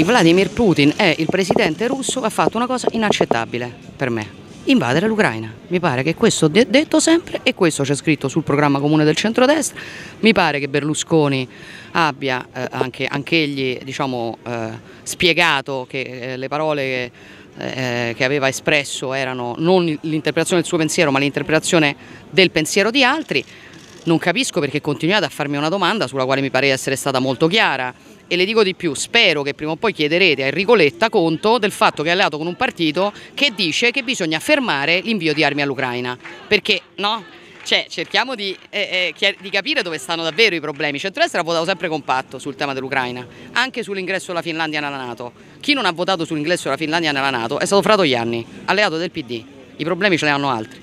Vladimir Putin è il presidente russo e ha fatto una cosa inaccettabile per me, invadere l'Ucraina. Mi pare che questo de detto sempre e questo c'è scritto sul programma comune del centrodestra. Mi pare che Berlusconi abbia eh, anche, anche egli diciamo, eh, spiegato che eh, le parole che, eh, che aveva espresso erano non l'interpretazione del suo pensiero ma l'interpretazione del pensiero di altri. Non capisco perché continuate a farmi una domanda sulla quale mi pare essere stata molto chiara e le dico di più, spero che prima o poi chiederete a Enrico Letta conto del fatto che è alleato con un partito che dice che bisogna fermare l'invio di armi all'Ucraina, perché no? Cioè, cerchiamo di, eh, eh, di, capire dove stanno davvero i problemi. Centrodestra ha votato sempre compatto sul tema dell'Ucraina, anche sull'ingresso della Finlandia nella Nato. Chi non ha votato sull'ingresso della Finlandia nella Nato è stato Fratoianni, alleato del PD. I problemi ce ne hanno altri.